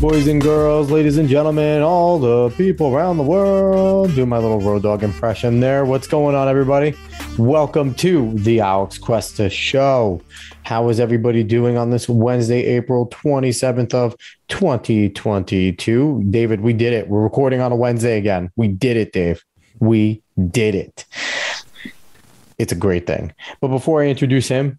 Boys and girls, ladies and gentlemen, all the people around the world. Do my little road dog impression there. What's going on, everybody? Welcome to the Alex Cuesta Show. How is everybody doing on this Wednesday, April 27th of 2022? David, we did it. We're recording on a Wednesday again. We did it, Dave. We did it. It's a great thing. But before I introduce him,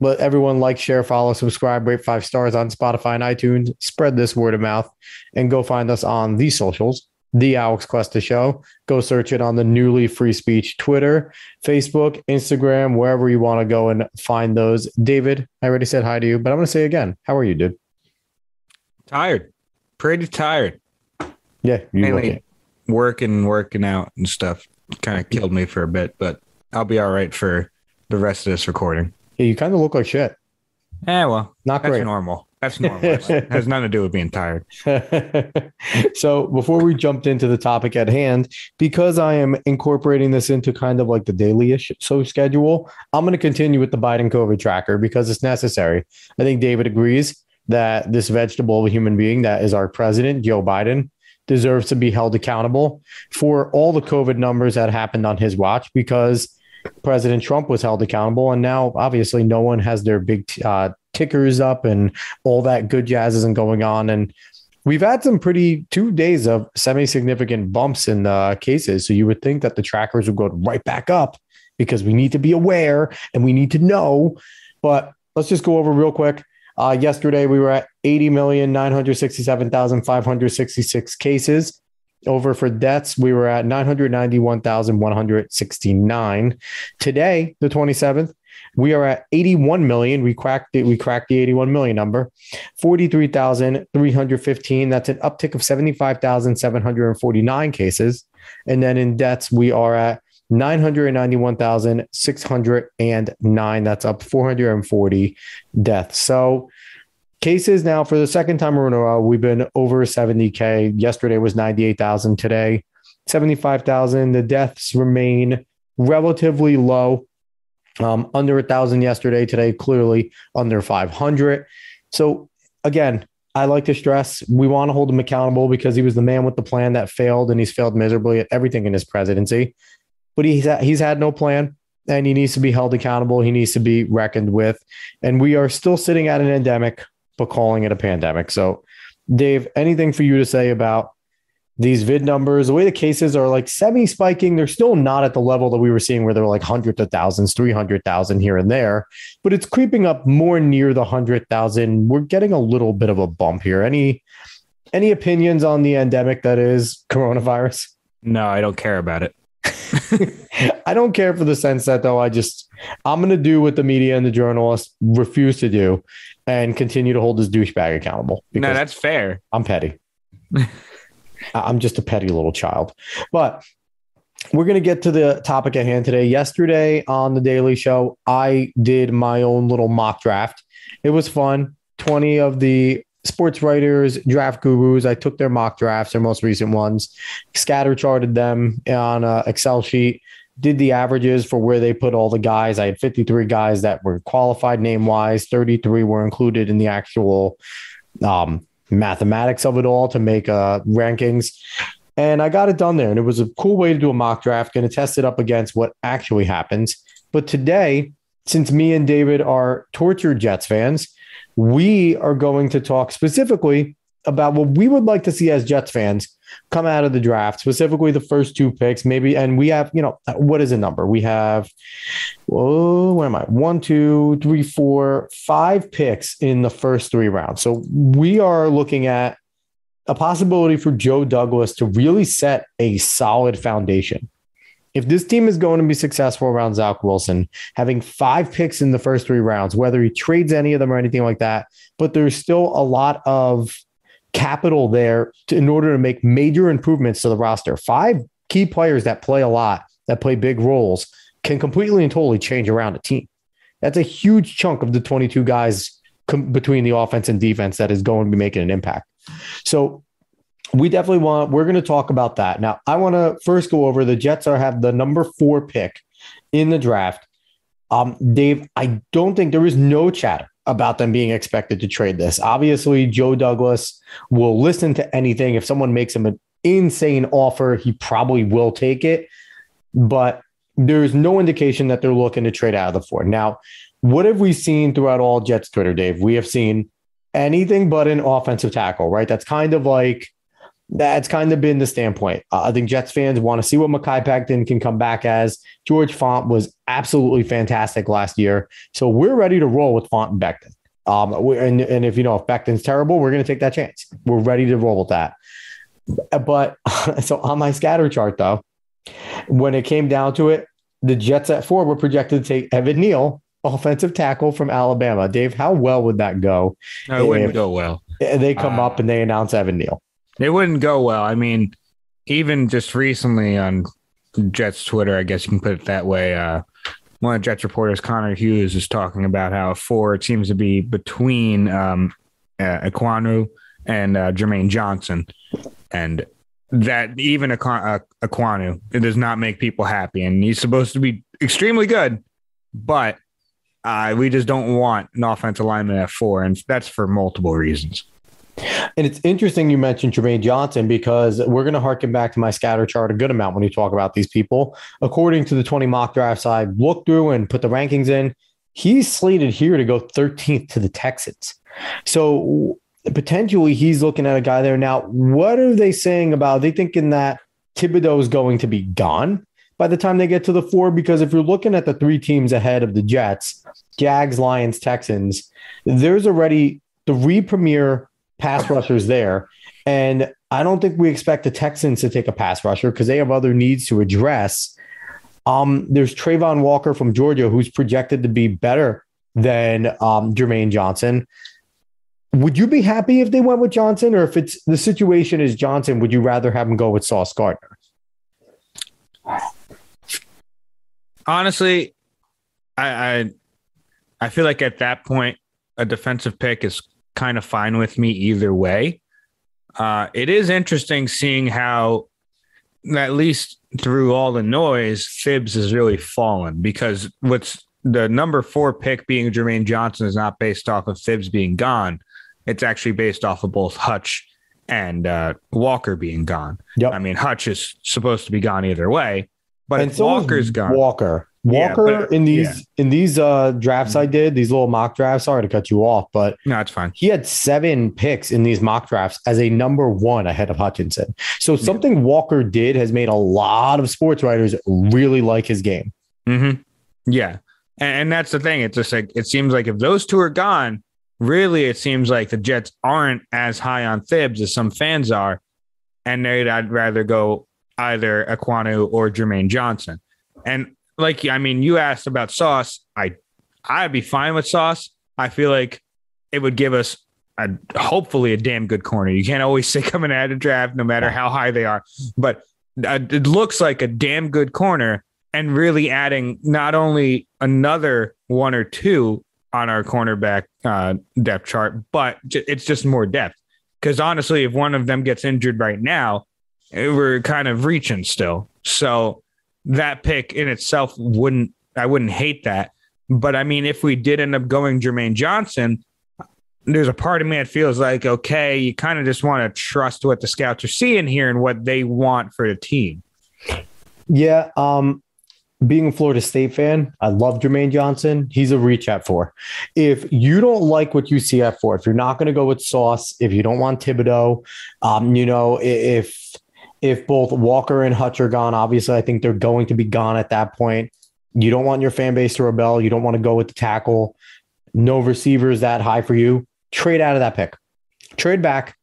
let everyone like, share, follow, subscribe, rate five stars on Spotify and iTunes. Spread this word of mouth and go find us on the socials, the Alex Cuesta Show. Go search it on the newly free speech Twitter, Facebook, Instagram, wherever you want to go and find those. David, I already said hi to you, but I'm going to say again, how are you, dude? Tired, pretty tired. Yeah, you Mainly working, working out and stuff. Kind of killed me for a bit, but I'll be all right for the rest of this recording. Yeah, you kind of look like shit. Yeah, well, Not great. normal. That's normal. it has nothing to do with being tired. so before we jumped into the topic at hand, because I am incorporating this into kind of like the daily-ish so schedule, I'm going to continue with the Biden COVID tracker because it's necessary. I think David agrees that this vegetable of a human being that is our president, Joe Biden, deserves to be held accountable for all the COVID numbers that happened on his watch because President Trump was held accountable. And now, obviously, no one has their big uh, tickers up and all that good jazz isn't going on. And we've had some pretty two days of semi significant bumps in the cases. So you would think that the trackers would go right back up because we need to be aware and we need to know. But let's just go over real quick. Uh, yesterday, we were at 80,967,566 cases. Over for deaths, we were at 991,169. Today, the 27th, we are at 81 million. We cracked it. We cracked the 81 million number. 43,315. That's an uptick of 75,749 cases. And then in deaths, we are at 991,609. That's up 440 deaths. So cases now for the second time in a row, we've been over 70K. Yesterday was 98,000. Today, 75,000. The deaths remain relatively low. Um, under a thousand yesterday, today clearly under 500. So again, I like to stress we want to hold him accountable because he was the man with the plan that failed, and he's failed miserably at everything in his presidency. But he's he's had no plan, and he needs to be held accountable. He needs to be reckoned with, and we are still sitting at an endemic, but calling it a pandemic. So, Dave, anything for you to say about these vid numbers, the way the cases are like semi spiking, they're still not at the level that we were seeing where they're like hundreds of thousands, 300,000 here and there, but it's creeping up more near the 100,000. We're getting a little bit of a bump here. Any any opinions on the endemic that is coronavirus? No, I don't care about it. I don't care for the sense that though. I just I'm going to do what the media and the journalists refuse to do and continue to hold this douchebag accountable. No, that's fair. I'm petty. I'm just a petty little child. But we're going to get to the topic at hand today. Yesterday on the Daily Show, I did my own little mock draft. It was fun. 20 of the sports writers, draft gurus, I took their mock drafts, their most recent ones, scatter charted them on an Excel sheet, did the averages for where they put all the guys. I had 53 guys that were qualified name wise, 33 were included in the actual um, mathematics of it all to make uh, rankings. And I got it done there. And it was a cool way to do a mock draft, going to test it up against what actually happens. But today, since me and David are tortured Jets fans, we are going to talk specifically about what we would like to see as Jets fans come out of the draft, specifically the first two picks, maybe. And we have, you know, what is the number? We have, oh, where am I? One, two, three, four, five picks in the first three rounds. So we are looking at a possibility for Joe Douglas to really set a solid foundation. If this team is going to be successful around Zach Wilson, having five picks in the first three rounds, whether he trades any of them or anything like that, but there's still a lot of capital there to, in order to make major improvements to the roster. Five key players that play a lot, that play big roles. can completely and totally change around a team. That's a huge chunk of the 22 guys com- between the offense and defense that is going to be making an impact. So we definitely want, we're going to talk about that. Now, I want to first go over the Jets are have the number four pick in the draft. Um, Dave, I don't think there is no chatter about them being expected to trade this. Obviously, Joe Douglas will listen to anything. If someone makes him an insane offer, he probably will take it. But there's no indication that they're looking to trade out of the four. Now, what have we seen throughout all Jets Twitter, Dave? We have seen anything but an offensive tackle, right? That's kind of like that's kind of been the standpoint. Uh, I think Jets fans want to see what Mekhi Becton can come back as. George Fant was absolutely fantastic last year. So we're ready to roll with Fant and Becton. Um, and, and if you know if Becton's terrible, we're going to take that chance. We're ready to roll with that. But so on my scatter chart, though, when it came down to it, the Jets at four were projected to take Evan Neal, offensive tackle from Alabama. Dave, how well would that go? No, it wouldn't go well. They come uh, up and they announce Evan Neal. It wouldn't go well. I mean, even just recently on Jets Twitter, I guess you can put it that way. Uh, one of Jets reporters, Connor Hughes, is talking about how four seems to be between um, uh, Ekwonu and uh, Jermaine Johnson, and that even Aqu- uh, it does not make people happy, and he's supposed to be extremely good, but uh, we just don't want an offensive lineman at four, and that's for multiple reasons. And it's interesting you mentioned Jermaine Johnson because we're going to harken back to my scatter chart a good amount when you talk about these people. According to the 20 mock drafts I looked through and put the rankings in, he's slated here to go 13th to the Texans. So potentially he's looking at a guy there. Now, what are they saying about? Are they thinking that Thibodeaux is going to be gone by the time they get to the four? Because if you're looking at the three teams ahead of the Jets, Jags, Lions, Texans, there's already three premier pass rushers there. And I don't think we expect the Texans to take a pass rusher because they have other needs to address. Um, there's Travon Walker from Georgia who's projected to be better than um, Jermaine Johnson. Would you be happy if they went with Johnson, or if it's the situation is Johnson, would you rather have him go with Sauce Gardner? Honestly, I, I I feel like at that point, a defensive pick is kind of fine with me either way. Uh, it is interesting seeing how, at least through all the noise, Thibs has really fallen because what's the number four pick being Jermaine Johnson is not based off of Thibs being gone. It's actually based off of both Hutch and uh, Walker being gone. Yep. I mean, Hutch is supposed to be gone either way, but and so Walker's gone. Walker. Walker yeah, but, in these yeah. in these uh, drafts I did, these little mock drafts. Sorry to cut you off, but no, it's fine. He had seven picks in these mock drafts as a number one ahead of Hutchinson. So something yeah. Walker did has made a lot of sports writers really like his game. Mm-hmm. Yeah, and, and that's the thing. It's just like it seems like if those two are gone, really, it seems like the Jets aren't as high on Thibs as some fans are, and they'd I'd rather go either Ekwonu or Jermaine Johnson. And like I mean, you asked about Sauce. I I'd be fine with Sauce. I feel like it would give us a, hopefully a damn good corner. You can't always say coming out of draft, no matter how high they are, but uh, it looks like a damn good corner and really adding not only another one or two on our cornerback uh, depth chart, but j- it's just more depth. Because honestly, if one of them gets injured right now, we're kind of reaching still. So that pick in itself wouldn't I wouldn't hate that. But I mean, if we did end up going Jermaine Johnson, there's a part of me that feels like okay, you kind of just want to trust what the scouts are seeing here and what they want for the team. Yeah, um, being a Florida State fan, I love Jermaine Johnson. He's a reach at four. If you don't like what you see at four, if you're not going to go with Sauce, if you don't want Thibodeaux, um, you know, if if both Walker and Hutch are gone, obviously I think they're going to be gone at that point. You don't want your fan base to rebel. You don't want to go with the tackle. No receivers that high for you. Trade out of that pick. Trade back.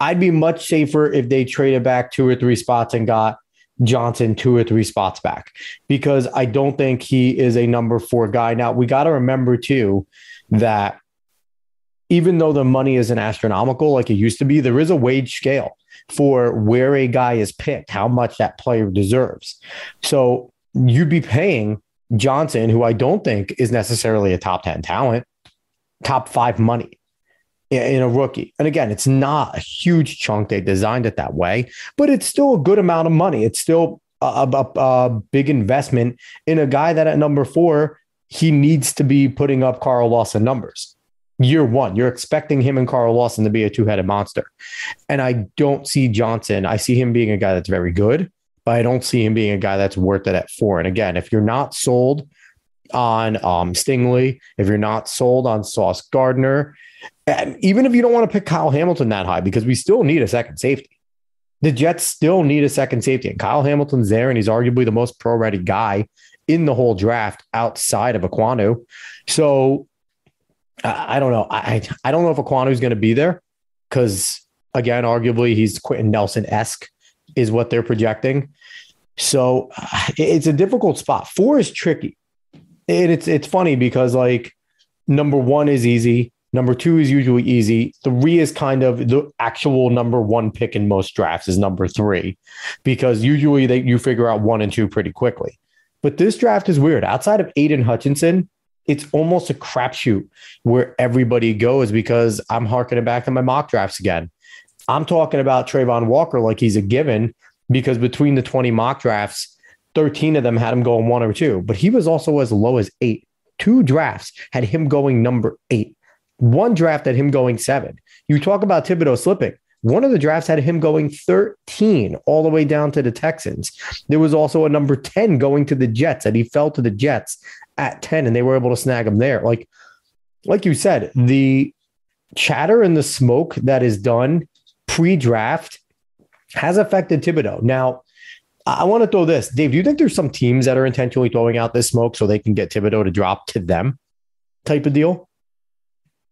I'd be much safer if they traded back two or three spots and got Johnson two or three spots back because I don't think he is a number four guy. Now, we got to remember too that even though the money isn't astronomical like it used to be, there is a wage scale for where a guy is picked, how much that player deserves. So you'd be paying Johnson, who I don't think is necessarily a top 10 talent, top five money in a rookie. And again, it's not a huge chunk. They designed it that way, but it's still a good amount of money. It's still a, a, a big investment in a guy that at number four, he needs to be putting up Carl Lawson numbers. Year one, you're expecting him and Carl Lawson to be a two headed monster. And I don't see Johnson. I see him being a guy that's very good, but I don't see him being a guy that's worth it at four. And again, if you're not sold on um, Stingley, if you're not sold on Sauce Gardner, even if you don't want to pick Kyle Hamilton that high, because we still need a second safety. The Jets still need a second safety. And Kyle Hamilton's there, and he's arguably the most pro ready guy in the whole draft outside of Ekwonu. So I, don't know. I, I don't know if is going to be there because, again, arguably he's Quenton Nelson esque, is what they're projecting. So uh, it's a difficult spot. Four is tricky. And it's it's funny because like number one is easy. Number two is usually easy. Three is kind of the actual number one pick in most drafts is number three, because usually they you figure out one and two pretty quickly. But this draft is weird. Outside of Aiden Hutchinson, it's almost a crapshoot where everybody goes because I'm harkening back to my mock drafts again. I'm talking about Travon Walker like he's a given because between the 20 mock drafts, 13 of them had him going one or two, but he was also as low as eight. Two drafts had him going number eight. One draft had him going seven. You talk about Thibodeaux slipping. One of the drafts had him going 13 all the way down to the Texans. There was also a number 10 going to the Jets, and he fell to the Jets at 10, and they were able to snag him there. Like, like you said, the chatter and the smoke that is done pre-draft has affected Thibodeaux. Now, I want to throw this. Dave, do you think there's some teams that are intentionally throwing out this smoke so they can get Thibodeaux to drop to them type of deal?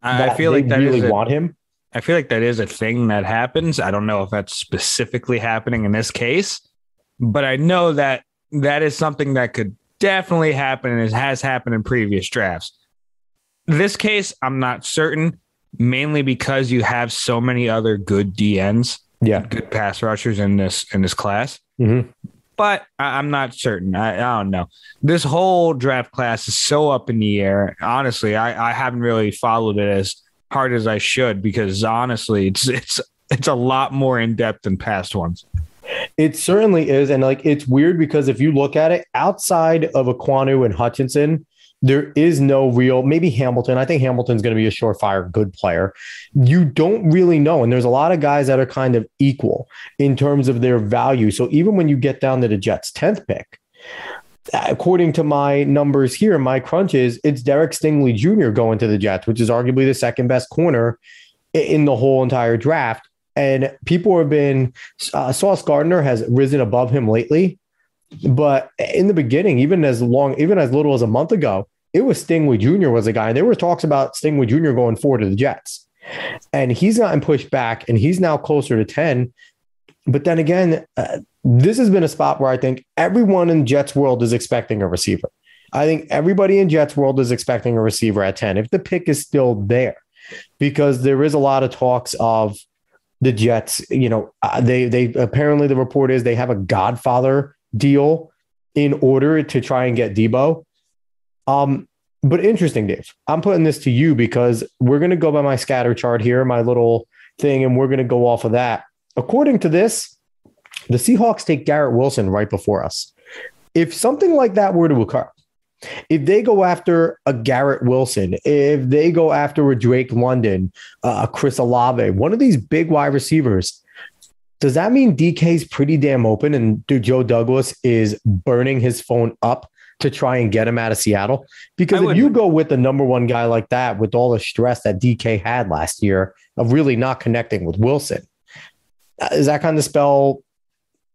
I feel like that really a, want him. I feel like that is a thing that happens. I don't know if that's specifically happening in this case, but I know that that is something that could definitely happen and it has happened in previous drafts. This case, I'm not certain, mainly because you have so many other good DNs, yeah, good pass rushers in this in this class. Mm-hmm but I, am not certain. I, I, don't know. This whole draft class is so up in the air. Honestly, I, I haven't really followed it as hard as I should because honestly, it's it's it's a lot more in depth than past ones. It certainly is, and like it's weird because if you look at it outside of Ekwonu and Hutchinson, there is no real, maybe Hamilton. I think Hamilton's going to be a surefire good player. You don't really know. And there's a lot of guys that are kind of equal in terms of their value. So even when you get down to the Jets' 10th pick, according to my numbers here, my crunches, it's Derek Stingley Jr. going to the Jets, which is arguably the second best corner in the whole entire draft. And people have been, uh, Sauce Gardner has risen above him lately. But in the beginning, even as long, even as little as a month ago, it was Stingley Jr. was a guy. And there were talks about Stingley Jr. going forward to the Jets. And he's gotten pushed back and he's now closer to 10. But then again, uh, this has been a spot where I think everyone in Jets world is expecting a receiver. I think everybody in Jets world is expecting a receiver at 10 if the pick is still there, because there is a lot of talks of the Jets. You know, uh, they they apparently the report is they have a Godfather deal in order to try and get Deebo. Um, but interesting, Dave. I'm putting this to you because we're going to go by my scatter chart here, my little thing, and we're going to go off of that. According to this, the Seahawks take Garrett Wilson right before us. If something like that were to occur, if they go after a Garrett Wilson, if they go after a Drake London, uh, a Chris Olave, one of these big wide receivers, does that mean DK's pretty damn open and Joe Douglas is burning his phone up to try and get him out of Seattle? Because if you go with the number one guy like that, with all the stress that DK had last year of really not connecting with Wilson, uh, is that kind of spell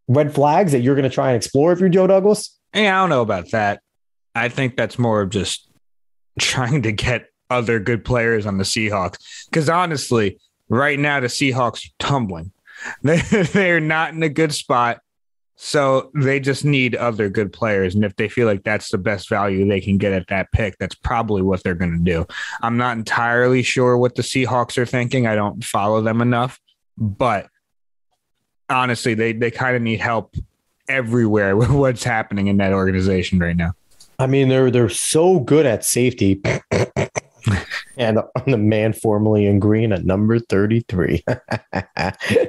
red flags that you're going to try and explore if you're Joe Douglas? Hey, I don't know about that. I think that's more of just trying to get other good players on the Seahawks. Because honestly, right now the Seahawks are tumbling. They, they're not in a good spot. So they just need other good players. And if they feel like that's the best value they can get at that pick, that's probably what they're going to do. I'm not entirely sure what the Seahawks are thinking. I don't follow them enough, but honestly, they, they kind of need help everywhere with what's happening in that organization right now. I mean, they're they're so good at safety. and I'm the man formerly in green at number 33.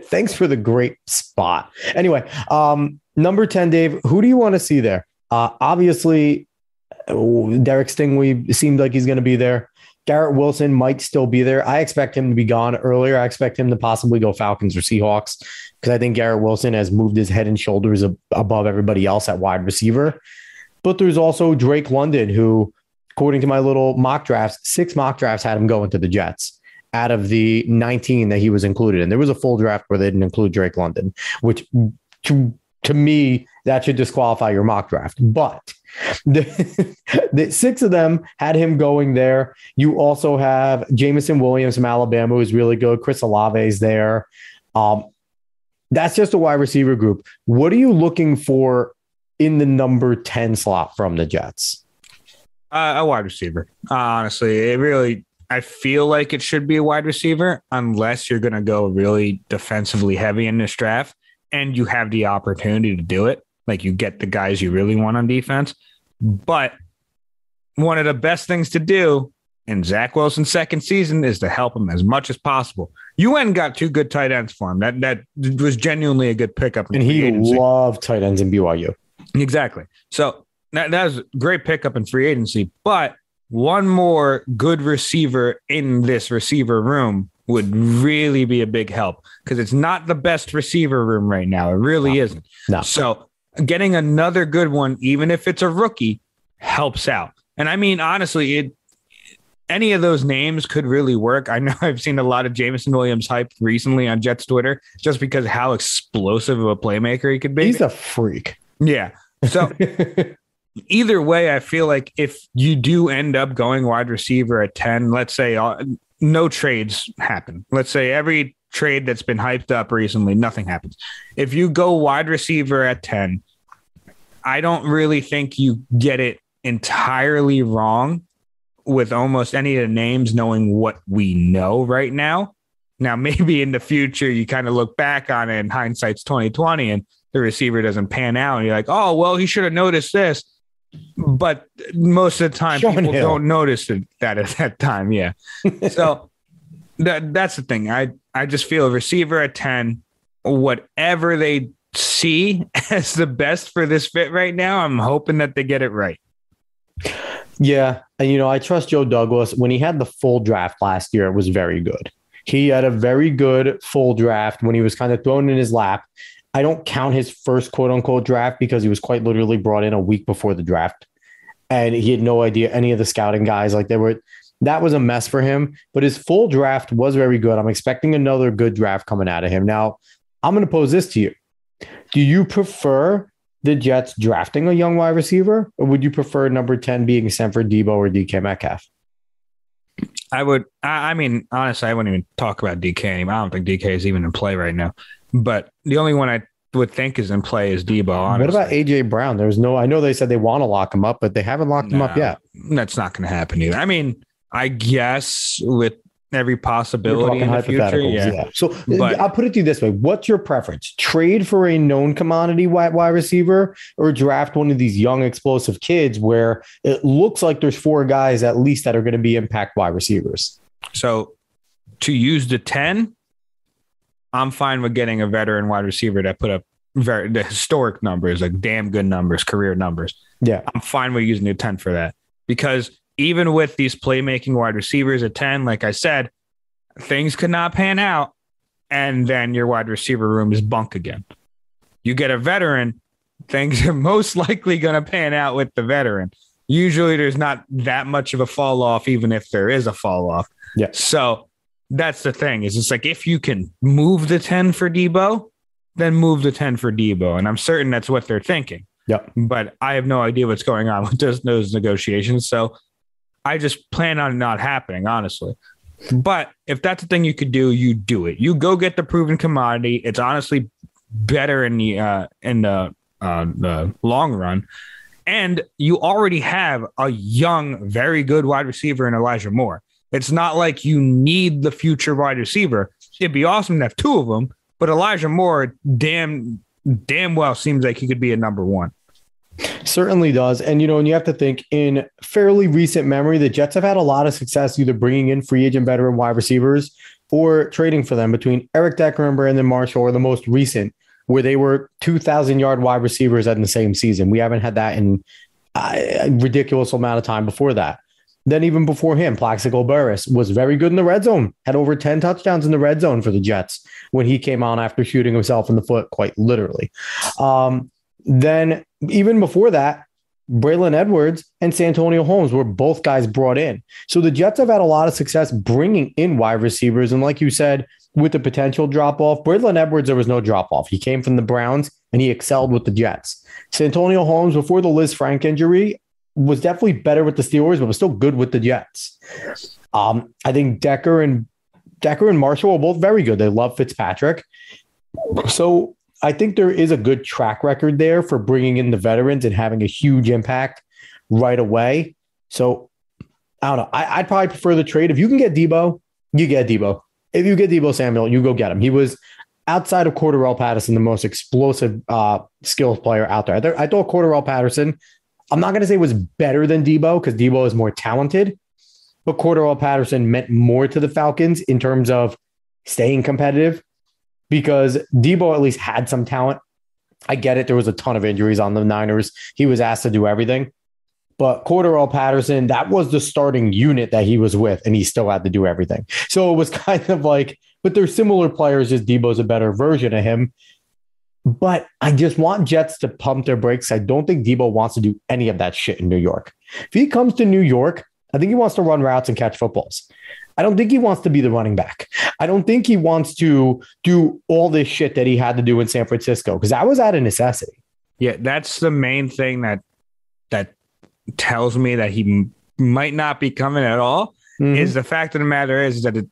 Thanks for the great spot. Anyway, um, number 10, Dave, who do you want to see there? Uh, obviously, Derek Stingley seemed like he's going to be there. Garrett Wilson might still be there. I expect him to be gone earlier. I expect him to possibly go Falcons or Seahawks because I think Garrett Wilson has moved his head and shoulders above everybody else at wide receiver. But there's also Drake London, who, according to my little mock drafts, six mock drafts had him going to the Jets out of the 19 that he was included in. There was a full draft where they didn't include Drake London, which to, to me, that should disqualify your mock draft. But the, the, six of them had him going there. You also have Jameson Williams from Alabama, who's really good. Chris Olave is there. Um, that's just a wide receiver group. What are you looking for in the number 10 slot from the Jets? Uh, a wide receiver. Uh, honestly, it really, I feel like it should be a wide receiver unless you're going to go really defensively heavy in this draft and you have the opportunity to do it. Like you get the guys you really want on defense. But one of the best things to do in Zach Wilson's second season is to help him as much as possible. And got two good tight ends for him. That that was genuinely a good pickup. And he agency. loved tight ends in BYU. Exactly. So that, that was a great pickup in free agency. But one more good receiver in this receiver room would really be a big help because it's not the best receiver room right now. It really no. isn't. No. So getting another good one, even if it's a rookie, helps out. And I mean, honestly, it any of those names could really work. I know I've seen a lot of Jameson Williams hype recently on Jets Twitter just because how explosive of a playmaker he could be. He's a freak. Yeah. So either way, I feel like if you do end up going wide receiver at 10, let's say uh, no trades happen. Let's say every trade that's been hyped up recently, nothing happens. If you go wide receiver at 10, I don't really think you get it entirely wrong with almost any of the names knowing what we know right now. Now, maybe in the future, you kind of look back on it and hindsight's 2020 and the receiver doesn't pan out. And you're like, oh, well, he should have noticed this. But most of the time, Sean people Hill. don't notice that at that time. Yeah. so that that's the thing. I, I just feel a receiver at 10, whatever they see as the best for this fit right now, I'm hoping that they get it right. Yeah. And, you know, I trust Joe Douglas. When he had the full draft last year, it was very good. He had a very good full draft when he was kind of thrown in his lap. I don't count his first quote unquote draft because he was quite literally brought in a week before the draft. And he had no idea any of the scouting guys. Like they were, that was a mess for him. But his full draft was very good. I'm expecting another good draft coming out of him. Now, I'm going to pose this to you Do you prefer the Jets drafting a young wide receiver, or would you prefer number 10 being sent for Deebo or DK Metcalf? I would. I, mean, honestly, I wouldn't even talk about DK anymore. I don't think DK is even in play right now. But the only one I would think is in play is Deebo. Honestly. What about AJ Brown? There's no. I know they said they want to lock him up, but they haven't locked no, him up yet. That's not going to happen either. I mean, I guess with every possibility in the future. Yeah. yeah. So uh, but, I'll put it to you this way: What's your preference? Trade for a known commodity wide, wide receiver, or draft one of these young explosive kids where it looks like there's four guys at least that are going to be impact wide receivers. So to use the ten, I'm fine with getting a veteran wide receiver that put up very the historic numbers, like damn good numbers, career numbers. Yeah, I'm fine with using the ten for that because even with these playmaking wide receivers at 10, like I said, things could not pan out. And then your wide receiver room is bunk again. You get a veteran, things are most likely going to pan out with the veteran. Usually there's not that much of a fall off, even if there is a fall off. Yeah. So that's the thing is it's like if you can move the 10 for Deebo, then move the 10 for Deebo. And I'm certain that's what they're thinking. Yep. But I have no idea what's going on with those, those negotiations. So I just plan on not happening, honestly. But if that's the thing you could do, you do it. You go get the proven commodity. It's honestly better in the uh, in the uh, the long run. And you already have a young, very good wide receiver in Elijah Moore. It's not like you need the future wide receiver. It'd be awesome to have two of them, but Elijah Moore, damn, damn well seems like he could be a number one. Certainly does. And, you know, and you have to think in fairly recent memory, the Jets have had a lot of success either bringing in free agent veteran wide receivers or trading for them between Eric Decker and Brandon Marshall or the most recent, where they were 2,000 yard wide receivers in the same season. We haven't had that in a ridiculous amount of time before that. Then even before him, Plaxico Burress was very good in the red zone, had over 10 touchdowns in the red zone for the Jets when he came on after shooting himself in the foot, quite literally. Um, then even before that, Braylon Edwards and Santonio Holmes were both guys brought in. So the Jets have had a lot of success bringing in wide receivers. And like you said, with the potential drop off, Braylon Edwards, there was no drop off. He came from the Browns and he excelled with the Jets. Santonio Holmes, before the Liz Lisfranc injury, was definitely better with the Steelers, but was still good with the Jets. Um, I think Decker and Decker and Marshall are both very good. They love Fitzpatrick. So I think there is a good track record there for bringing in the veterans and having a huge impact right away. So I don't know. I, would probably prefer the trade. If you can get Deebo, you get Deebo. If you get Deebo Samuel, you go get him. He was outside of Cordarrelle Patterson, the most explosive uh, skills player out there. I, th- I thought Cordarrelle Patterson, I'm not going to say was better than Deebo because Deebo is more talented, but Cordarrelle Patterson meant more to the Falcons in terms of staying competitive because Deebo at least had some talent. I get it. There was a ton of injuries on the Niners. He was asked to do everything. But Cordarrelle Patterson, that was the starting unit that he was with, and he still had to do everything. So it was kind of like, but they're similar players, just Deebo's a better version of him. But I just want Jets to pump their brakes. I don't think Deebo wants to do any of that shit in New York. If he comes to New York, I think he wants to run routes and catch footballs. I don't think he wants to be the running back. I don't think he wants to do all this shit that he had to do in San Francisco because that was out of necessity. Yeah, that's the main thing that that tells me that he m- might not be coming at all. Mm-hmm. Is the fact of the matter is that it,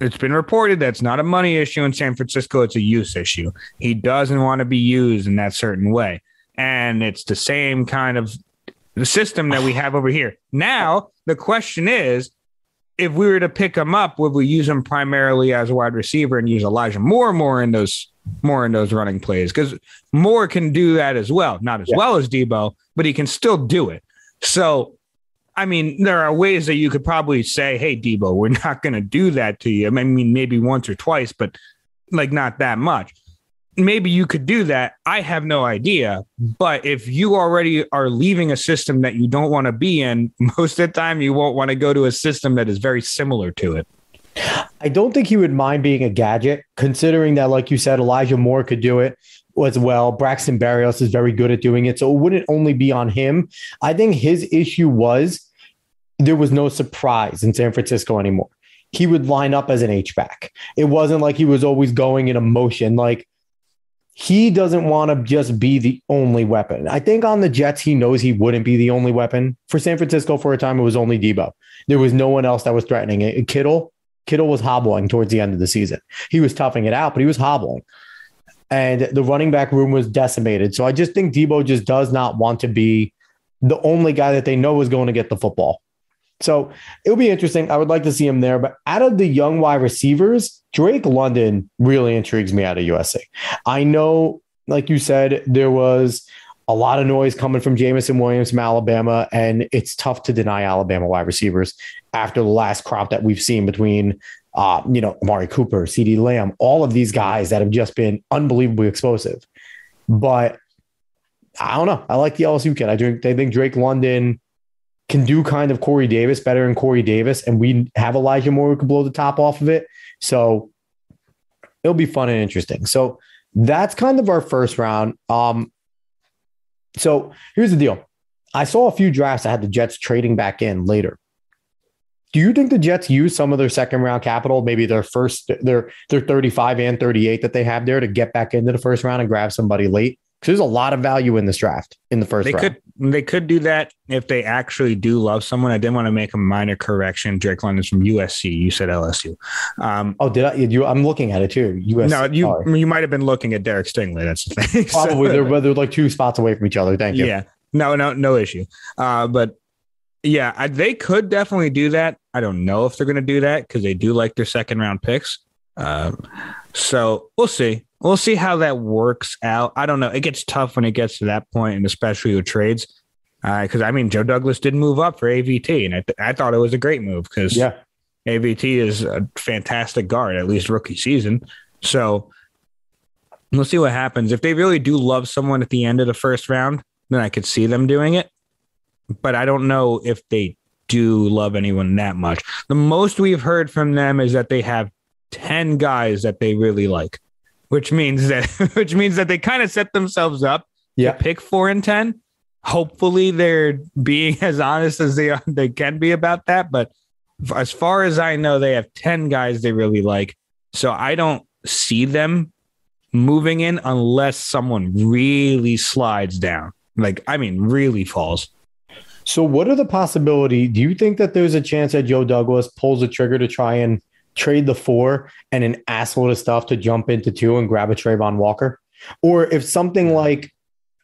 it's been reported that it's not a money issue in San Francisco; it's a use issue. He doesn't want to be used in that certain way, and it's the same kind of the system that we have over here. Now the question is if we were to pick him up, would we use him primarily as a wide receiver and use Elijah Moore more in those more in those running plays? Because Moore can do that as well, not as yeah. well as Deebo, but he can still do it. So, I mean, there are ways that you could probably say, "Hey, Deebo, we're not going to do that to you." I mean, maybe once or twice, but like not that much maybe you could do that. I have no idea. But if you already are leaving a system that you don't want to be in, most of the time you won't want to go to a system that is very similar to it. I don't think he would mind being a gadget, considering that, like you said, Elijah Moore could do it as well. Braxton Berrios is very good at doing it. So it wouldn't only be on him. I think his issue was there was no surprise in San Francisco anymore. He would line up as an H-back. It wasn't like he was always going in a motion. Like he doesn't want to just be the only weapon. I think on the Jets, he knows he wouldn't be the only weapon. For San Francisco, for a time, it was only Deebo. There was no one else that was threatening it. Kittle, Kittle was hobbling towards the end of the season. He was toughing it out, but he was hobbling. And the running back room was decimated. So I just think Deebo just does not want to be the only guy that they know is going to get the football. So it'll be interesting. I would like to see him there. But out of the young wide receivers, Drake London really intrigues me out of USC. I know, like you said, there was a lot of noise coming from Jameson Williams from Alabama, and it's tough to deny Alabama wide receivers after the last crop that we've seen between, uh, you know, Amari Cooper, CeeDee Lamb, all of these guys that have just been unbelievably explosive. But I don't know. I like the LSU kid. I think Drake London can do kind of Corey Davis better than Corey Davis, and we have Elijah Moore who can blow the top off of it. So it'll be fun and interesting. So that's kind of our first round. Um, so here's the deal. I saw a few drafts that had the Jets trading back in later. Do you think the Jets use some of their second round capital, maybe their first, their their 35 and 38 that they have there to get back into the first round and grab somebody late? Because there's a lot of value in this draft in the first they round. could they could do that if they actually do love someone. I did want to make a minor correction. Drake is from USC. You said LSU. Um, oh, did I? You, I'm looking at it too. USC. No, you Sorry. you might have been looking at Derek Stingley. That's the thing. Probably so, they're, they're like two spots away from each other. Thank you. Yeah. No, no, no issue. Uh, but yeah, I, they could definitely do that. I don't know if they're going to do that because they do like their second round picks. Uh, so we'll see. We'll see how that works out. I don't know. It gets tough when it gets to that point, and especially with trades. Because uh, I mean, Joe Douglas did move up for AVT, and I, th- I thought it was a great move because yeah. AVT is a fantastic guard, at least rookie season. So we'll see what happens. If they really do love someone at the end of the first round, then I could see them doing it. But I don't know if they do love anyone that much. The most we've heard from them is that they have 10 guys that they really like, which means that which means that they kind of set themselves up yeah. to pick 4 and 10. Hopefully they're being as honest as they they can be about that, but as far as I know they have 10 guys they really like. So I don't see them moving in unless someone really slides down. Like I mean really falls. So, what are the possibility? Do you think that there's a chance that Joe Douglas pulls the trigger to try and trade the four and an assload of stuff to jump into two and grab a Travon Walker? Or if something like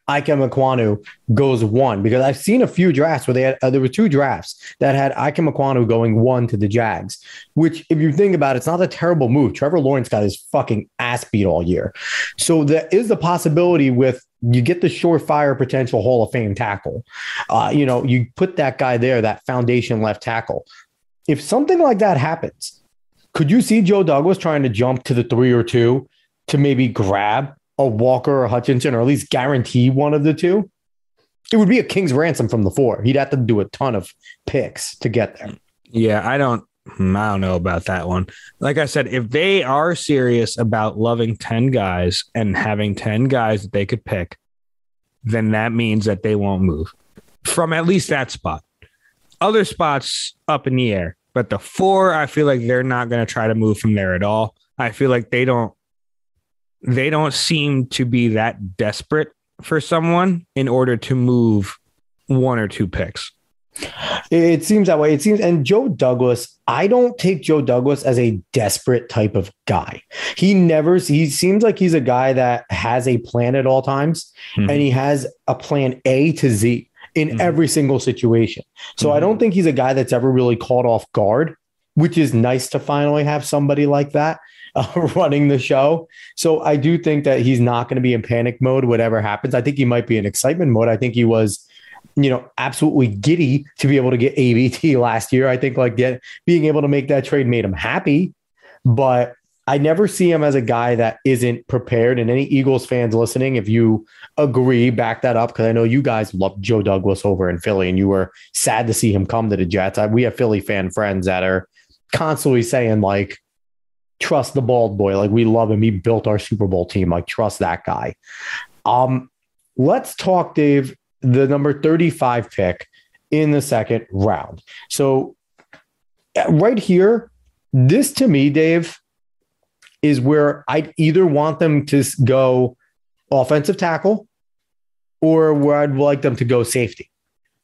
Ikem Ekwonu goes one, because I've seen a few drafts where they had, uh, there were two drafts that had Ikem Ekwonu going one to the Jags, which, if you think about it, it's not a terrible move. Trevor Lawrence got his fucking ass beat all year. So there is the possibility with you get the surefire potential Hall of Fame tackle. Uh, you know, you put that guy there, that foundation left tackle. If something like that happens, could you see Joe Douglas trying to jump to the three or two to maybe grab a Walker or Hutchinson, or at least guarantee one of the two? It would be a king's ransom from the four. He'd have to do a ton of picks to get there. Yeah, I don't. Hmm, I don't know about that one. Like I said, if they are serious about loving 10 guys and having 10 guys that they could pick, then that means that they won't move from at least that spot. Other spots up in the air, but the four, I feel like they're not going to try to move from there at all. I feel like they don't they don't seem to be that desperate for someone in order to move one or two picks. It seems that way. It seems, and Joe Douglas, I don't take Joe Douglas as a desperate type of guy. He never, he seems like he's a guy that has a plan at all times mm-hmm. and he has a plan A to Z in mm-hmm. every single situation. So mm-hmm. I don't think he's a guy that's ever really caught off guard, which is nice to finally have somebody like that. Uh, running the show. So I do think that he's not going to be in panic mode, whatever happens. I think he might be in excitement mode. I think he was you know, absolutely giddy to be able to get AVT last year. I think like get, being able to make that trade made him happy, but I never see him as a guy that isn't prepared. And any Eagles fans listening, if you agree, back that up because I know you guys love Joe Douglas over in Philly, and you were sad to see him come to the Jets. I, we have Philly fan friends that are constantly saying like, "Trust the bald boy." Like we love him. He built our Super Bowl team. Like trust that guy. Um, let's talk, Dave the number 35 pick in the second round. So, right here, this to me, Dave, is where I'd either want them to go offensive tackle or where I'd like them to go safety.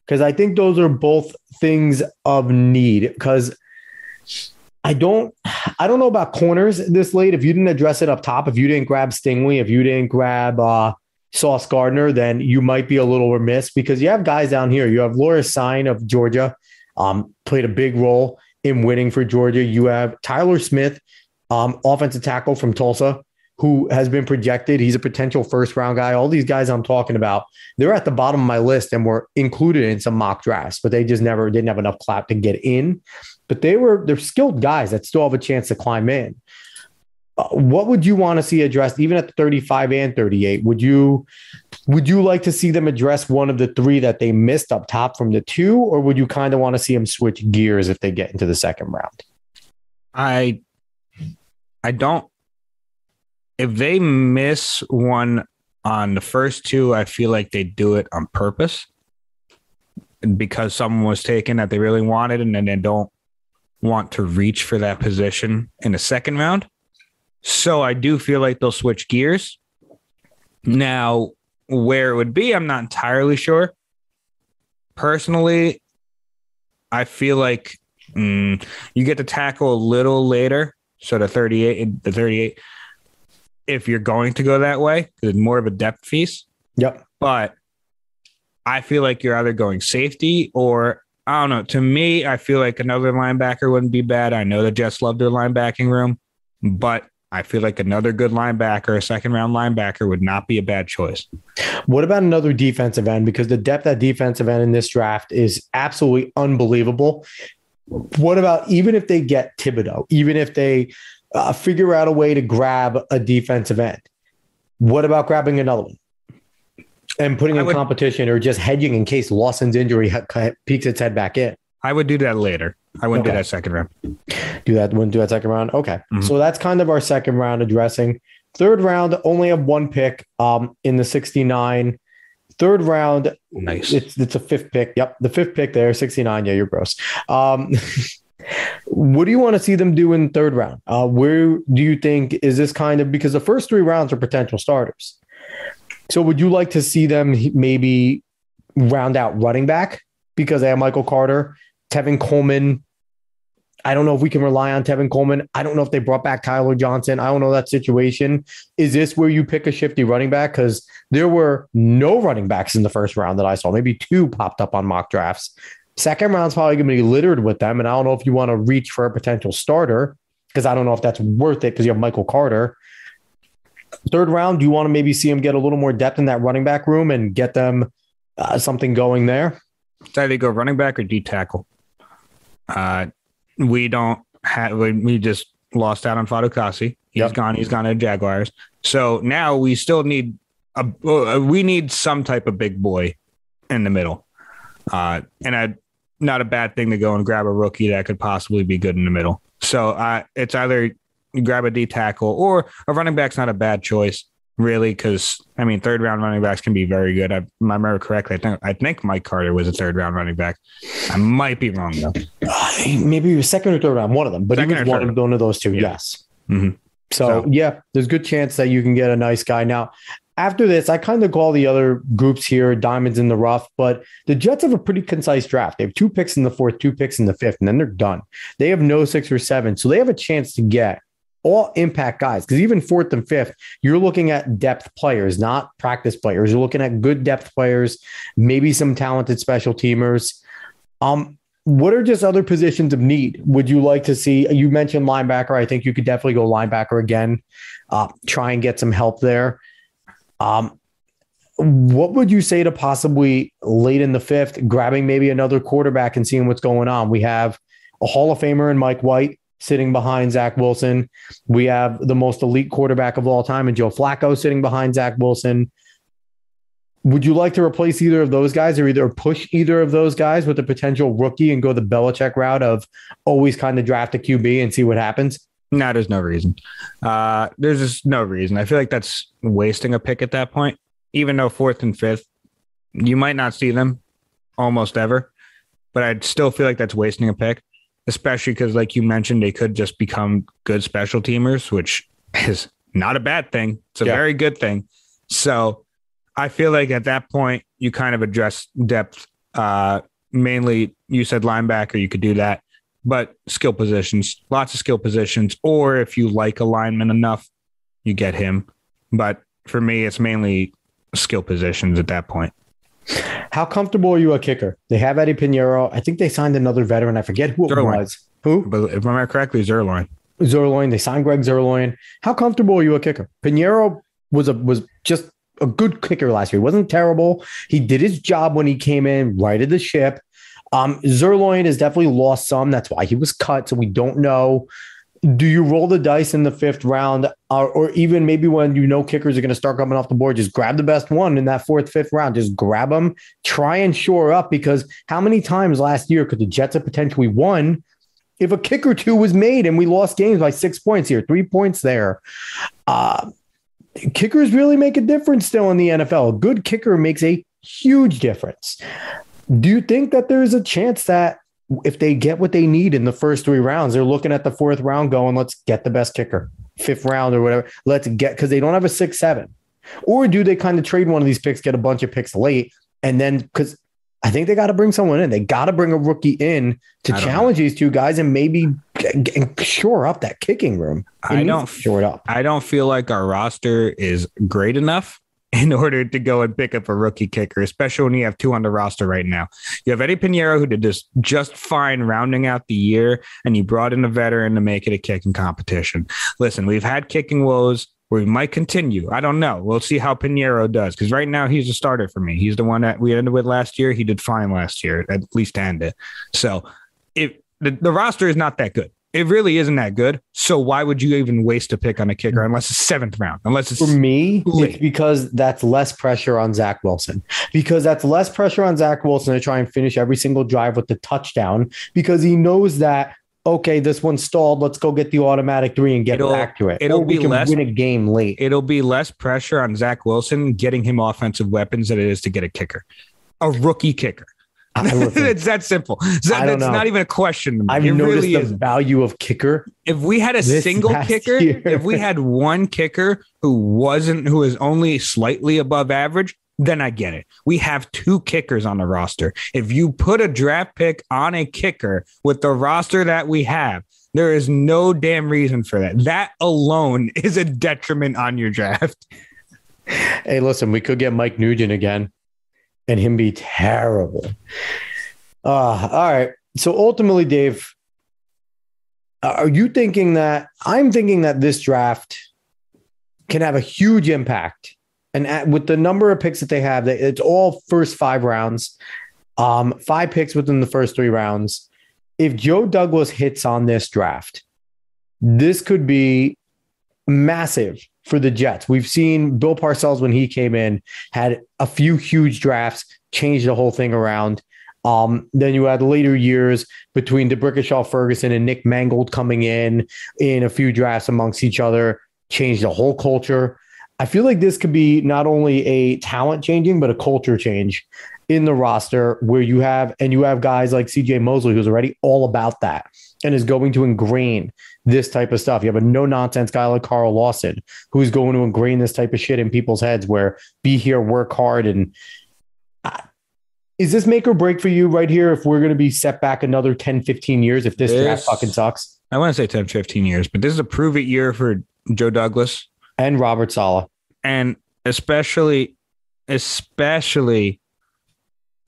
Because I think those are both things of need. Because I don't I don't know about corners this late. If you didn't address it up top, if you didn't grab Stingley, if you didn't grab uh Sauce Gardner, then you might be a little remiss because you have guys down here. You have Lewis Cine of Georgia, um, played a big role in winning for Georgia. You have Tyler Smith, um, offensive tackle from Tulsa, who has been projected. He's a potential first round guy. All these guys I'm talking about, they're at the bottom of my list and were included in some mock drafts, but they just never didn't have enough clap to get in. But they were they're skilled guys that still have a chance to climb in what would you want to see addressed even at 35 and 38 would you would you like to see them address one of the three that they missed up top from the two or would you kind of want to see them switch gears if they get into the second round i i don't if they miss one on the first two i feel like they do it on purpose because someone was taken that they really wanted and then they don't want to reach for that position in the second round so I do feel like they'll switch gears. Now, where it would be, I'm not entirely sure. Personally, I feel like mm, you get to tackle a little later. So the 38, the 38, if you're going to go that way, it's more of a depth piece. Yep. But I feel like you're either going safety or I don't know. To me, I feel like another linebacker wouldn't be bad. I know the Jets love their linebacking room, but I feel like another good linebacker, a second round linebacker, would not be a bad choice. What about another defensive end? Because the depth at defensive end in this draft is absolutely unbelievable. What about even if they get Thibodeaux, even if they uh, figure out a way to grab a defensive end? What about grabbing another one and putting in would- competition or just hedging in case Lawson's injury ha- peeks its head back in? I would do that later. I wouldn't do that second round. Do that. Wouldn't do that second round. Okay. Mhm. So that's kind of our second round addressing. Third round, only have one pick um, in the 69. Third round, Nice. it's it's a fifth pick. Yep, the fifth pick there, 69. Yeah, you're gross. Um, what do you want to see them do in third round? Uh, where do you think is this kind of because the first three rounds are potential starters? So would you like to see them maybe round out running back because they have Michael Carter, Tevin Coleman? I don't know if we can rely on Tevin Coleman. I don't know if they brought back Tyler Johnson. I don't know that situation. Is this where you pick a shifty running back? Because there were no running backs in the first round that I saw. Maybe two popped up on mock drafts. Second round's probably going to be littered with them. And I don't know if you want to reach for a potential starter because I don't know if that's worth it because you have Michael Carter. Third round, do you want to maybe see him get a little more depth in that running back room and get them uh, something going there? It's either go running back or D tackle. Uh, we don't have. We we just lost out on Fatukasi. He's Yep. gone. He's gone to Jaguars. So now we still need a. uh, We need some type of big boy in the middle. Uh, and I, not a bad thing to go and grab a rookie that could possibly be good in the middle. So uh, it's either grab a D tackle or a running back's not a bad choice, really, because I mean, third round running backs can be very good. I, if I remember correctly. I think I think Mike Carter was a third round running back. I might be wrong though. Uh, maybe he was second or third round, one of them, but Second he was one one of those two. Yeah. Yes. Mhm. So, So- yeah, there's good chance that you can get a nice guy. Now, after this, I kind of call the other groups here diamonds in the rough, but the Jets have a pretty concise draft. They have two picks in the fourth, two picks in the fifth, and then they're done. They have no six or seven. So they have a chance to get all impact guys. Because even fourth and fifth, you're looking at depth players, not practice players. You're looking at good depth players, maybe some talented special teamers. Um, what are just other positions of need? Would you like to see? You mentioned linebacker. I think you could definitely go linebacker again. Uh, try and get some help there. Um, what would you say to possibly late in the fifth, grabbing maybe another quarterback and seeing what's going on? We have a Hall of Famer in Mike White sitting behind Zach Wilson. We have the most elite quarterback of all time, and Joe Flacco sitting behind Zach Wilson. Would you like to replace either of those guys or either push either of those guys with a potential rookie and go the Belichick route of always kind of draft a QB and see what happens? No, there's no reason. Uh, there's just no reason. I feel like that's wasting a pick at that point. Even though fourth and fifth, you might not see them almost ever, but I'd still feel like that's wasting a pick, especially because, like you mentioned, they could just become good special teamers, which is not a bad thing. It's a Yeah. very good thing. So I feel like at that point, you kind of address depth. Uh, mainly, you said linebacker, you could do that but skill positions, lots of skill positions. Or if you like alignment enough, you get him. But for me, it's mainly skill positions at that point. How comfortable are you a kicker? They have Eddie Piñeiro. I think they signed another veteran. I forget who it Zuerlein. was. Who? But if I remember correctly, Zuerlein. Zuerlein. They signed Greg Zuerlein. How comfortable are you a kicker? Piñeiro was a was just a good kicker last year. He wasn't terrible. He did his job when he came in, righted the ship. Um, Zuerlein has definitely lost some. That's why he was cut. So we don't know. Do you roll the dice in the fifth round, or, or even maybe when you know kickers are going to start coming off the board, just grab the best one in that fourth, fifth round. Just grab them, try and shore up. Because how many times last year could the Jets have potentially won if a kick or two was made and we lost games by six points here, three points there. Uh, kickers really make a difference still in the NFL. A good kicker makes a huge difference. Do you think that there is a chance that if they get what they need in the first three rounds, they're looking at the fourth round going, let's get the best kicker, fifth round or whatever. Let's get because they don't have a six, seven. Or do they kind of trade one of these picks, get a bunch of picks late, and then because I think they got to bring someone in. They got to bring a rookie in to challenge these two guys and maybe g- shore up that kicking room. It I don't shore it up. I don't feel like our roster is great enough in order to go and pick up a rookie kicker, especially when you have two on the roster right now. You have Eddie Piñeiro, who did just just fine rounding out the year, and you brought in a veteran to make it a kicking competition. Listen, we've had kicking woes. We might continue. I don't know. We'll see how Piñeiro does because right now he's a starter for me. He's the one that we ended with last year. He did fine last year, at least end it. So if the, the roster is not that good, it really isn't that good. So why would you even waste a pick on a kicker unless it's seventh round? Unless it's for me, late. it's because that's less pressure on Zach Wilson. Because that's less pressure on Zach Wilson to try and finish every single drive with the touchdown. Because he knows that okay, this one stalled. Let's go get the automatic three and get it'll, back to it. It'll be less win a game late. It'll be less pressure on Zach Wilson getting him offensive weapons than it is to get a kicker, a rookie kicker. it's that simple. It's, that's not even a question. I've it noticed really the is. value of kicker. If we had a single kicker, year. if we had one kicker who wasn't, who is only slightly above average, then I get it. We have two kickers on the roster. If you put a draft pick on a kicker with the roster that we have, there is no damn reason for that. That alone is a detriment on your draft. Hey, listen, we could get Mike Nugent again and him be terrible. Uh, all right. So ultimately, Dave, are you thinking that I'm thinking that this draft can have a huge impact? And at, with the number of picks that they have, it's all first five rounds, um, five picks within the first three rounds. If Joe Douglas hits on this draft, this could be massive for the Jets. We've seen Bill Parcells when he came in had a few huge drafts, changed the whole thing around. Um, then you had later years between D'Brickashaw Ferguson and Nick Mangold coming in in a few drafts amongst each other, changed the whole culture. I feel like this could be not only a talent changing, but a culture change in the roster where you have and you have guys like CJ Mosley who's already all about that and is going to ingrain this type of stuff. You have a no nonsense guy like Carl Lawson who's going to ingrain this type of shit in people's heads where be here, work hard. And uh, is this make or break for you right here if we're going to be set back another 10, 15 years if this, this draft fucking sucks? I want to say 10, 15 years, but this is a prove it year for Joe Douglas and Robert Saleh. And especially, especially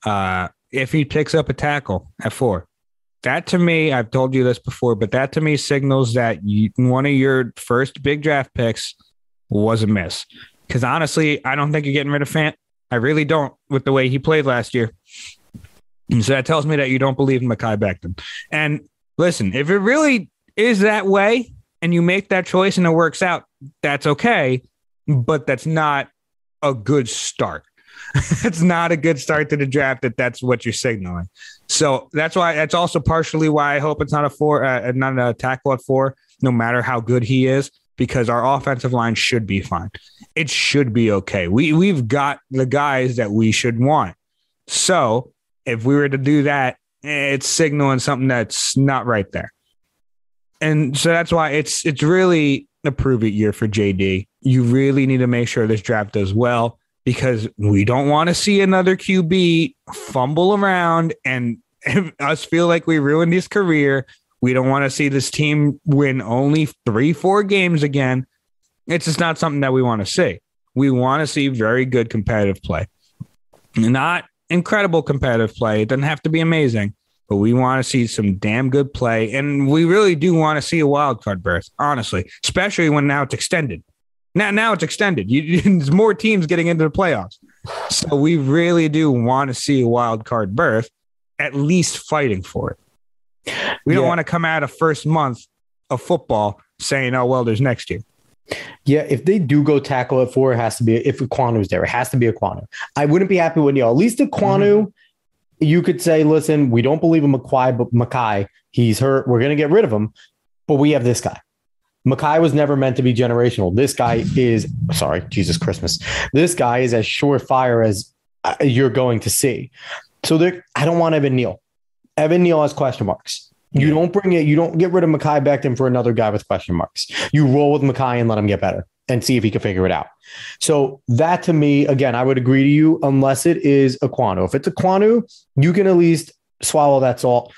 uh, if he picks up a tackle at four that to me, I've told you this before, but that to me signals that you, one of your first big draft picks was a miss. Because honestly, I don't think you're getting rid of Fant. I really don't with the way he played last year. And so that tells me that you don't believe in Mekhi Becton. And listen, if it really is that way and you make that choice and it works out, that's okay. But that's not a good start. it's not a good start to the draft that that's what you're signaling. So that's why that's also partially why I hope it's not a four, uh, not a tackle at four, no matter how good he is, because our offensive line should be fine. It should be okay. We we've got the guys that we should want. So if we were to do that, it's signaling something that's not right there. And so that's why it's it's really a prove it year for JD. You really need to make sure this draft does well because we don't want to see another QB fumble around and us feel like we ruined his career. We don't want to see this team win only three, four games again. It's just not something that we want to see. We want to see very good competitive play, not incredible competitive play. It doesn't have to be amazing, but we want to see some damn good play. And we really do want to see a wild card berth, honestly, especially when now it's extended. Now, now it's extended. You, there's more teams getting into the playoffs. So we really do want to see a wild card berth, at least fighting for it. We yeah. don't want to come out of first month of football saying, "Oh well, there's next year." Yeah, if they do go tackle at four, it has to be if Ekwonu is there. It has to be Ekwonu. I wouldn't be happy with you. At least Ekwonu, mm-hmm. you could say, "Listen, we don't believe in Mekhi, but Mekhi, he's hurt. We're going to get rid of him, but we have this guy." Mekhi was never meant to be generational. This guy is sorry, Jesus Christmas. This guy is as surefire as uh, you're going to see. So there, I don't want Evan Neal. Evan Neal has question marks. You yeah. don't bring it. You don't get rid of Mekhi Becton for another guy with question marks. You roll with Mekhi and let him get better and see if he can figure it out. So that to me, again, I would agree to you unless it is Ekwonu. If it's Ekwonu, you can at least swallow that salt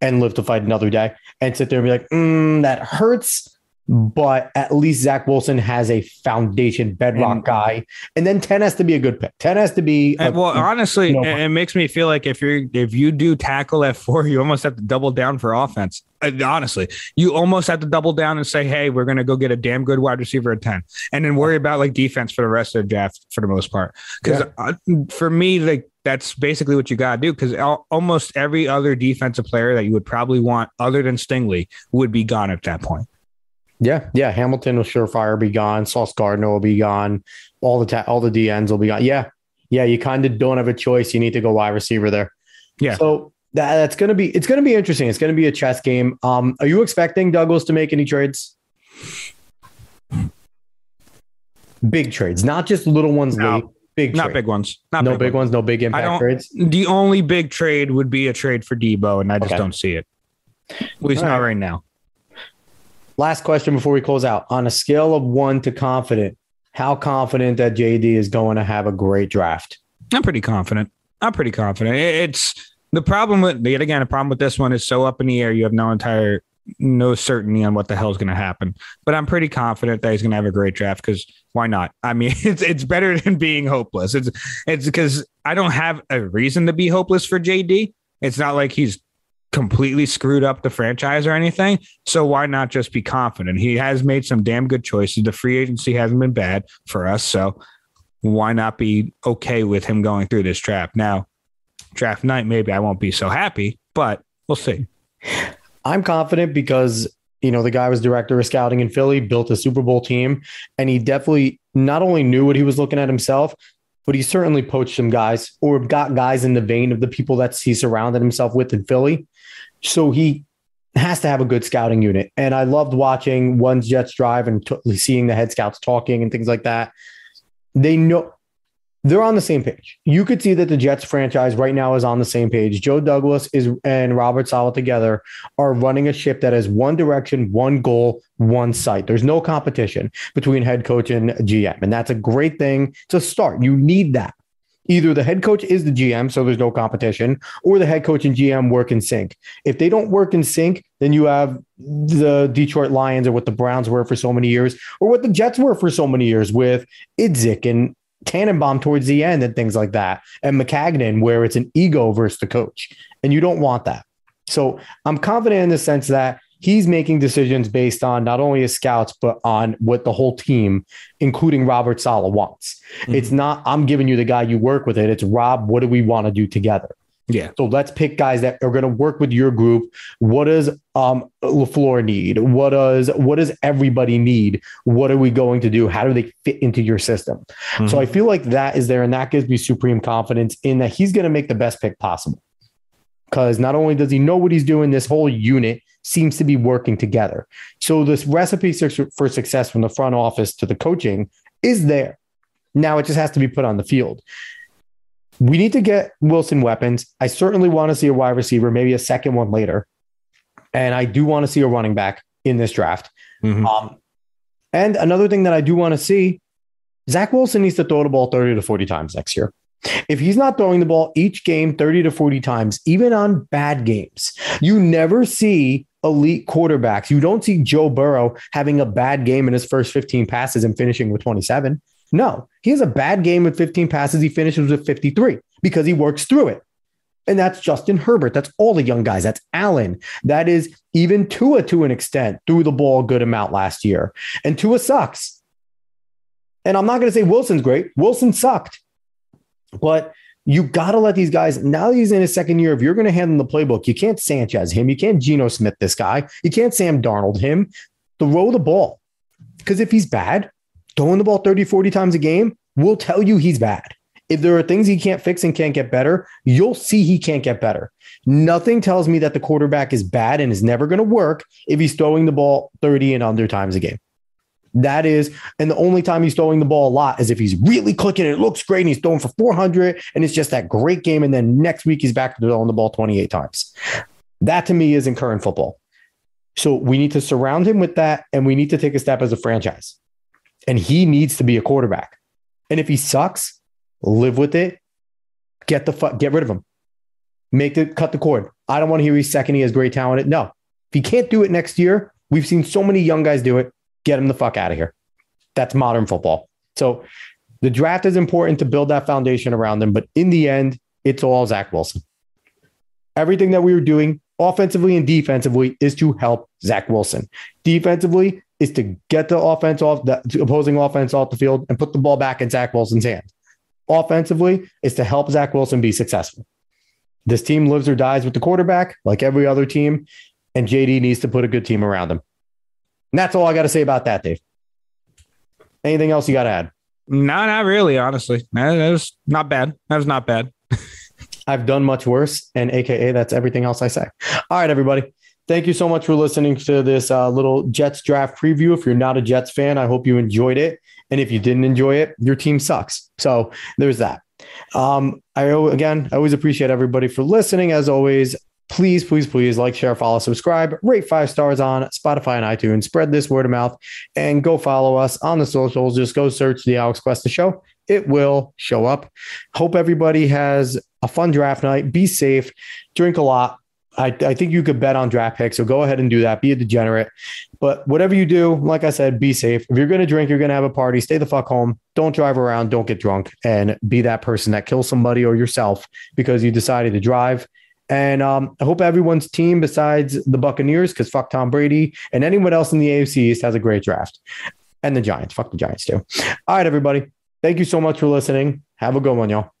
and live to fight another day and sit there and be like, mm, that hurts but at least Zach Wilson has a foundation bedrock And- guy. And then 10 has to be a good pick. 10 has to be a- well, honestly, you know- it, it makes me feel like if you're if you do tackle at four, you almost have to double down for offense. Uh, honestly, you almost have to double down and say, "Hey, we're going to go get a damn good wide receiver at ten, and then worry about like defense for the rest of the draft for the most part." Because uh, for me, like that's basically what you got to do. Because almost every other defensive player that you would probably want, other than Stingley, would be gone at that point. Yeah, yeah. Hamilton will surefire be gone. Sauce Gardner will be gone. All the ta- all the DNs will be gone. Yeah. Yeah. You kind of don't have a choice. You need to go wide receiver there. Yeah. So that, that's gonna be it's gonna be interesting. It's gonna be a chess game. Um, are you expecting Douglas to make any trades? Big trades, not just little ones No. late. Big Not big ones. Not no big, ones. no big I impact trades. The only big trade would be a trade for Deebo, and I just Okay. don't see it. At least All not right. right now. Last question before we close out. On a scale of one to confident, how confident that JD is going to have a great draft? I'm pretty confident. I'm pretty confident. It's the problem with yet again. The problem with this one is so up in the air. You have no entire no certainty on what the hell is going to happen. But I'm pretty confident that he's going to have a great draft because why not? I mean, it's it's better than being hopeless. It's it's because I don't have a reason to be hopeless for JD. It's not like he's completely screwed up the franchise or anything. So why not just be confident? He has made some damn good choices. The free agency hasn't been bad for us. So why not be okay with him going through this draft? Now, draft night, maybe I won't be so happy, but we'll see. I'm confident because you know the guy was director of scouting in Philly, built a Super Bowl team, and he definitely not only knew what he was looking at himself, but he certainly poached some guys or got guys in the vein of the people that he surrounded himself with in Philly. So he has to have a good scouting unit. And I loved watching one's Jets drive and t- seeing the head scouts talking and things like that. They know they're on the same page. You could see that the Jets franchise right now is on the same page. Joe Douglas is and Robert Saleh together are running a ship that has one direction, one goal, one sight. There's no competition between head coach and GM. And that's a great thing to start. You need that. Either the head coach is the GM, so there's no competition, or the head coach and GM work in sync. If they don't work in sync, then you have the Detroit Lions or what the Browns were for so many years, or what the Jets were for so many years with Idzik and Tannenbaum towards the end and things like that, and Maccagnan, where it's an ego versus the coach. And you don't want that. So I'm confident in the sense that he's making decisions based on not only his scouts, but on what the whole team, including Robert Saleh, wants. Mhm. It's not, I'm giving you the guy you work with it. It's Rob, what do we want to do together? Yeah. So let's pick guys that are going to work with your group. What does um LaFleur need? What does what does everybody need? What are we going to do? How do they fit into your system? So I feel like that is there, and that gives me supreme confidence in that he's going to make the best pick possible. Because not only does he know what he's doing, this whole unit seems to be working together. So this recipe for success from the front office to the coaching is there. Now it just has to be put on the field. We need to get Wilson weapons. I certainly want to see a wide receiver, maybe a second one later. And I do want to see a running back in this draft. Mhm. Um, and another thing that I do want to see Zach Wilson needs to throw the ball 30 to 40 times next year. If he's not throwing the ball each game 30 to 40 times, even on bad games, you never see elite quarterbacks. You don't see Joe Burrow having a bad game in his first 15 passes and finishing with 27. No, he has a bad game with 15 passes. He finishes with 53 because he works through it. And that's Justin Herbert. That's all the young guys. That's Allen. That is even Tua to an extent, threw the ball a good amount last year. And Tua sucks. And I'm not going to say Wilson's great. Wilson sucked. But you got to let these guys, now that he's in his second year, if you're going to hand him the playbook, you can't Sanchez him. You can't Geno Smith this guy. You can't Sam Darnold him. Throw the ball. Because if he's bad, throwing the ball 30, 40 times a game will tell you he's bad. If there are things he can't fix and can't get better, you'll see he can't get better. Nothing tells me that the quarterback is bad and is never going to work if he's throwing the ball 30 and under times a game. That is, and the only time he's throwing the ball a lot is if he's really clicking it looks great and he's throwing for 400 and it's just that great game. And then next week he's back to throwing the ball 28 times. That to me isn't current football. So we need to surround him with that and we need to take a step as a franchise. And he needs to be a quarterback. And if he sucks, live with it. Get the fu- get rid of him. Make the cut the cord. I don't want to hear he's second. He has great talent. No, if he can't do it next year, We've seen so many young guys do it. Get them the fuck out of here. That's modern football. So the draft is important to build that foundation around them, but in the end, it's all Zach Wilson. Everything that we were doing offensively and defensively is to help Zach Wilson. Defensively is to get the offense off the opposing offense off the field and put the ball back in Zach Wilson's hands. Offensively is to help Zach Wilson be successful. This team lives or dies with the quarterback, like every other team, and JD needs to put a good team around him. And that's all I got to say about that, Dave. Anything else you got to add? No, not really, honestly. That was not bad. That was not bad. I've done much worse, and AKA that's everything else I say. All right, everybody. Thank you so much for listening to this uh, little Jets draft preview. If you're not a Jets fan, I hope you enjoyed it. And if you didn't enjoy it, your team sucks. So there's that. Um, I again, I always appreciate everybody for listening. As always, please, please, please like, share, follow, subscribe, rate five stars on Spotify and iTunes. Spread this word of mouth, and go follow us on the socials. Just go search the Alex Cuesta Show. It will show up. Hope everybody has a fun draft night. Be safe. Drink a lot I, I think you could bet on draft picks. So go ahead and do that. Be a degenerate. But whatever you do, like I said, be safe. If you're going to drink, you're going to have a party, stay the fuck home. Don't drive around. Don't get drunk and be that person that kills somebody or yourself because you decided to drive. And um, I hope everyone's team, besides the Buccaneers, because fuck Tom Brady and anyone else in the AFC East, has a great draft. And the Giants. Fuck the Giants, too. All right, everybody. Thank you so much for listening. Have a good one, y'all.